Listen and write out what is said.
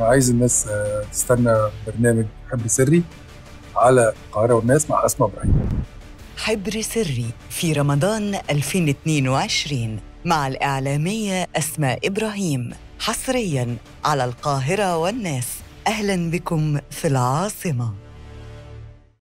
عايز الناس آه، تستنى برنامج حبر سري على القاهرة والناس مع أسماء إبراهيم. حبر سري في رمضان 2022 مع الإعلامية أسماء إبراهيم. حصرياً على القاهرة والناس. أهلاً بكم في العاصمة.